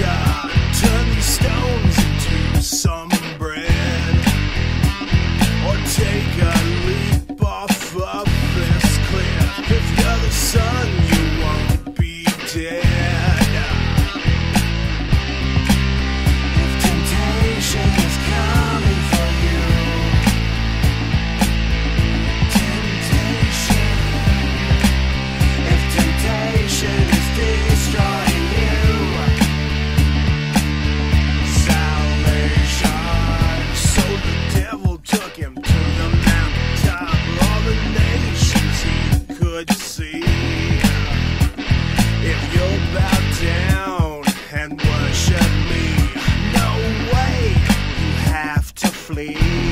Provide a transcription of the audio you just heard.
Turn these stones flee.